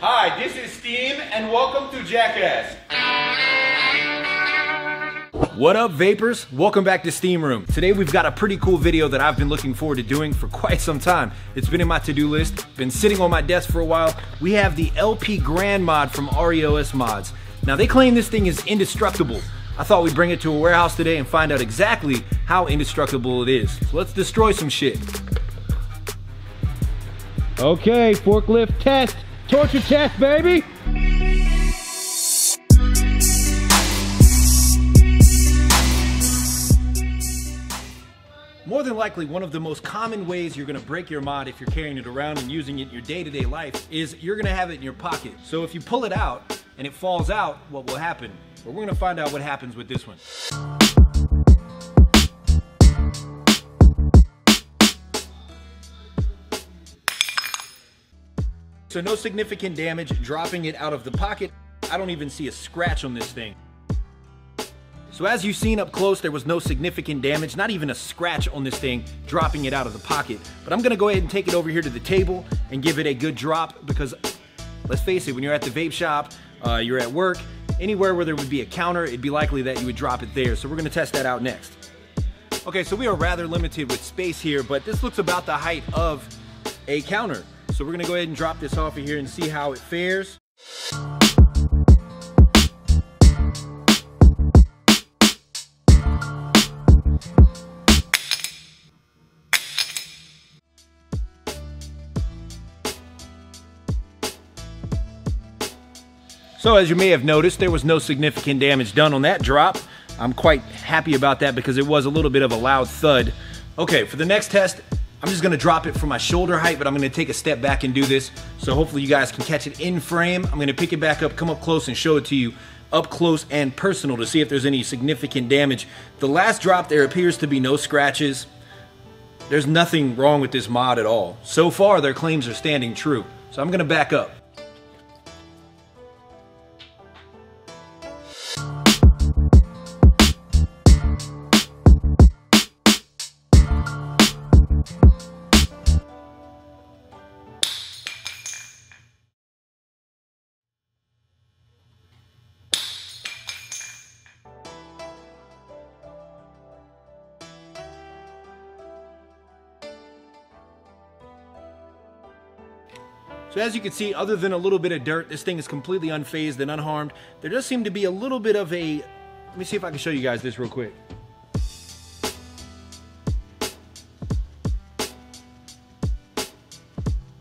Hi, this is Steam, and welcome to Jackass. What up, vapors? Welcome back to Steam Room. Today we've got a pretty cool video that I've been looking forward to doing for quite some time. It's been in my to-do list, been sitting on my desk for a while. We have the LP Grand mod from REOS Mods. Now they claim this thing is indestructible. I thought we'd bring it to a warehouse today and find out exactly how indestructible it is. So let's destroy some shit. Okay, forklift test. Torture test, baby. More than likely, one of the most common ways you're gonna break your mod if you're carrying it around and using it in your day-to-day -day life is you're gonna have it in your pocket. So if you pull it out and it falls out, what will happen? Well, we're gonna find out what happens with this one. So no significant damage dropping it out of the pocket. I don't even see a scratch on this thing. So as you've seen up close, there was no significant damage, not even a scratch on this thing, dropping it out of the pocket. But I'm gonna go ahead and take it over here to the table and give it a good drop because let's face it, when you're at the vape shop, uh, you're at work, anywhere where there would be a counter, it'd be likely that you would drop it there. So we're gonna test that out next. Okay, so we are rather limited with space here, but this looks about the height of a counter. So we're gonna go ahead and drop this off of here and see how it fares. So as you may have noticed, there was no significant damage done on that drop. I'm quite happy about that because it was a little bit of a loud thud. Okay, for the next test, I'm just gonna drop it from my shoulder height, but I'm gonna take a step back and do this. So hopefully you guys can catch it in frame. I'm gonna pick it back up, come up close and show it to you up close and personal to see if there's any significant damage. The last drop, there appears to be no scratches. There's nothing wrong with this mod at all. So far, their claims are standing true. So I'm gonna back up. So as you can see, other than a little bit of dirt, this thing is completely unfazed and unharmed. There does seem to be a little bit of a, let me see if I can show you guys this real quick.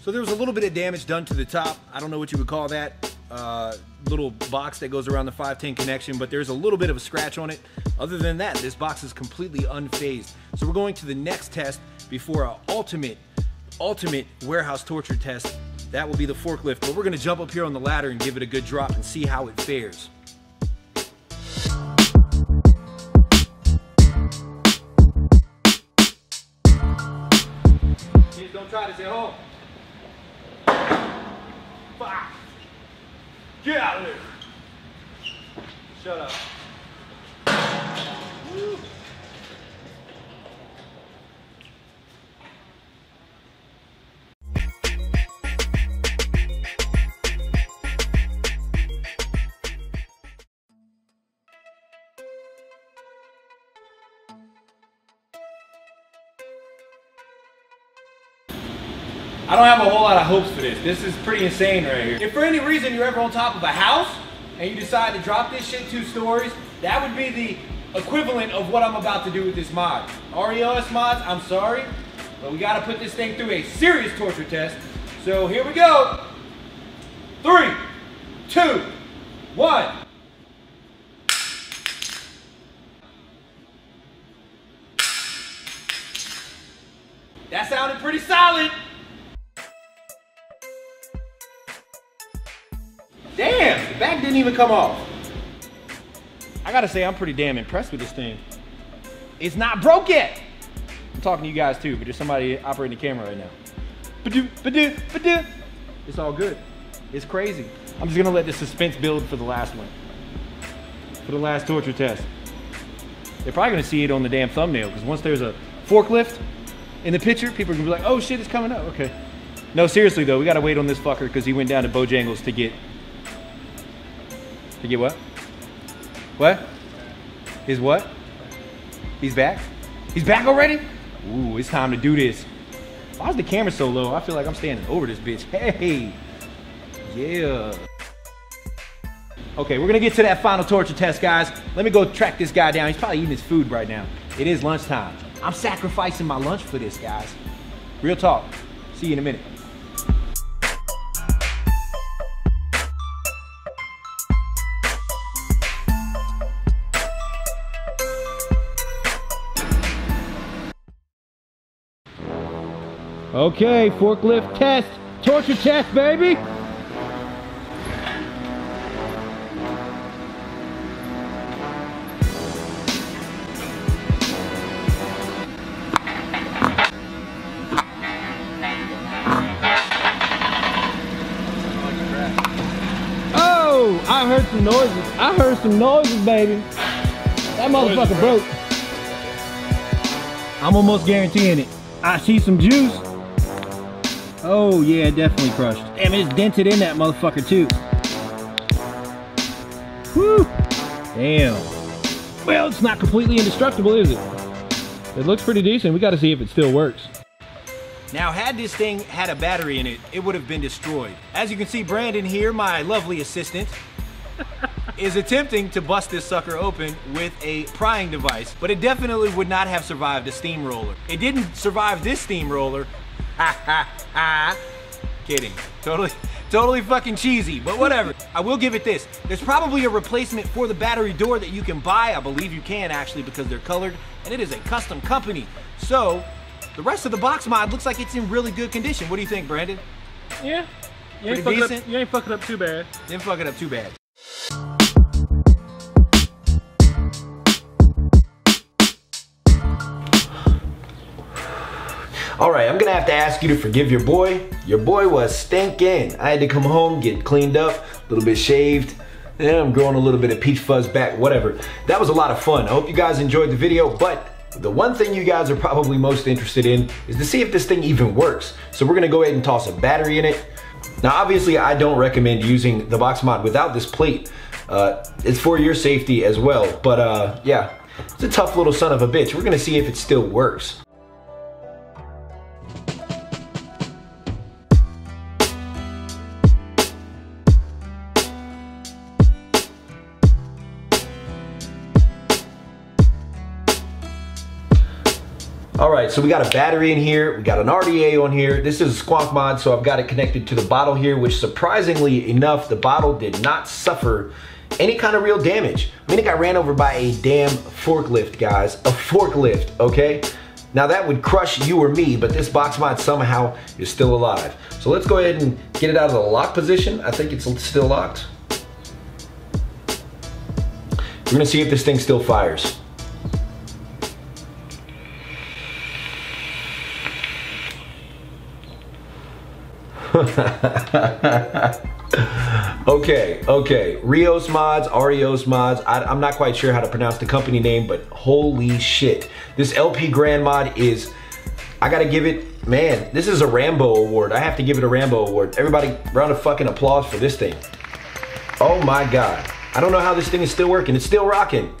So there was a little bit of damage done to the top. I don't know what you would call that. Uh, little box that goes around the 510 connection, but there's a little bit of a scratch on it. Other than that, this box is completely unfazed. So we're going to the next test before our ultimate, ultimate warehouse torture test that will be the forklift, but we're gonna jump up here on the ladder and give it a good drop and see how it fares. Kids, don't try this at home. Fuck. Get out of there. Shut up. Woo. I don't have a whole lot of hopes for this. This is pretty insane right here. If for any reason you're ever on top of a house and you decide to drop this shit two stories, that would be the equivalent of what I'm about to do with this mod. REOS mods, I'm sorry, but we gotta put this thing through a serious torture test. So here we go. Three, two, one. That sounded pretty solid. Damn, the back didn't even come off. I gotta say, I'm pretty damn impressed with this thing. It's not broke yet. I'm talking to you guys too, but there's somebody operating the camera right now. Ba-doo, ba-doo, ba-doo. It's all good. It's crazy. I'm just gonna let the suspense build for the last one. For the last torture test. They're probably gonna see it on the damn thumbnail, because once there's a forklift in the picture, people are gonna be like, oh shit, it's coming up. Okay. No, seriously though, we gotta wait on this fucker because he went down to Bojangles to get. To get what? What? His what? He's back? He's back already? Ooh, it's time to do this. Why is the camera so low? I feel like I'm standing over this bitch. Hey! Yeah. Okay, we're gonna get to that final torture test, guys. Let me go track this guy down. He's probably eating his food right now. It is lunchtime. I'm sacrificing my lunch for this, guys. Real talk. See you in a minute. Okay, forklift test. Torture test, baby. Oh, I heard some noises. I heard some noises, baby. That motherfucker broke. I'm almost guaranteeing it. I see some juice. Oh yeah, definitely crushed. Damn, it's dented in that motherfucker too. Woo! Damn. Well, it's not completely indestructible, is it? It looks pretty decent. We gotta see if it still works. Now, had this thing had a battery in it, it would have been destroyed. As you can see, Brandon here, my lovely assistant, is attempting to bust this sucker open with a prying device, but it definitely would not have survived a steamroller. It didn't survive this steamroller. Ha ha ha. Kidding. Totally, totally fucking cheesy, but whatever. I will give it this. There's probably a replacement for the battery door that you can buy. I believe you can actually because they're colored, and it is a custom company. So, the rest of the box mod looks like it's in really good condition. What do you think, Brandon? Yeah. You Pretty ain't, fucking up, decent? you ain't fucking up too bad. Didn't fuck it up too bad. All right, I'm gonna have to ask you to forgive your boy. Your boy was stinking. I had to come home, get cleaned up, a little bit shaved. and I'm growing a little bit of peach fuzz back, whatever. That was a lot of fun. I hope you guys enjoyed the video, but the one thing you guys are probably most interested in is to see if this thing even works. So we're gonna go ahead and toss a battery in it. Now, obviously, I don't recommend using the box mod without this plate. Uh, it's for your safety as well, but uh, yeah, it's a tough little son of a bitch. We're gonna see if it still works. All right, so we got a battery in here, we got an RDA on here. This is a Squonk mod, so I've got it connected to the bottle here, which surprisingly enough, the bottle did not suffer any kind of real damage. I mean, it got ran over by a damn forklift, guys. A forklift, okay? Now that would crush you or me, but this box mod somehow is still alive. So let's go ahead and get it out of the lock position. I think it's still locked. We're gonna see if this thing still fires. okay, okay. Rios mods, Arios mods. I, I'm not quite sure how to pronounce the company name, but holy shit. This LP Grand mod is, I gotta give it, man, this is a Rambo award. I have to give it a Rambo award. Everybody, round of fucking applause for this thing. Oh my God. I don't know how this thing is still working. It's still rocking.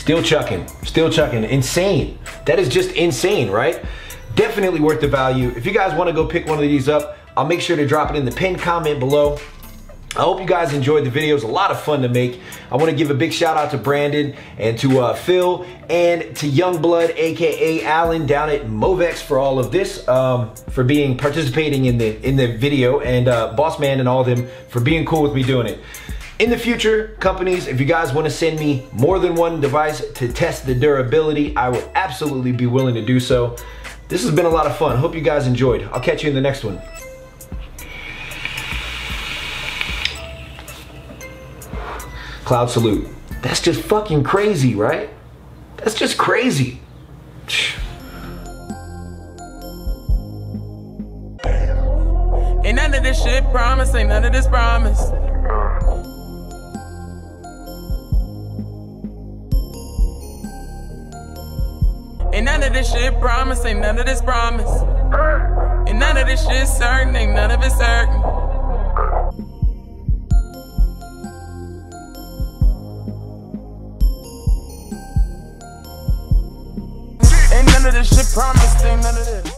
Still chucking, still chucking. Insane. That is just insane, right? Definitely worth the value. If you guys want to go pick one of these up, I'll make sure to drop it in the pinned comment below. I hope you guys enjoyed the video. A lot of fun to make. I want to give a big shout out to Brandon and to uh, Phil and to Youngblood, aka Alan, down at Movex for all of this, um, for being participating in the in the video, and uh, Boss Man and all of them for being cool with me doing it. In the future, companies, if you guys want to send me more than one device to test the durability, I will absolutely be willing to do so. This has been a lot of fun. Hope you guys enjoyed. I'll catch you in the next one. Cloud salute. That's just fucking crazy, right? That's just crazy. Ain't none of this shit promise, ain't none of this promise. None of this shit promise, ain't none of this promise. And none of this shit certain, ain't none of it certain. Ain't none of this shit promised, ain't none of this.